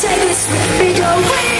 Take this, with me go away.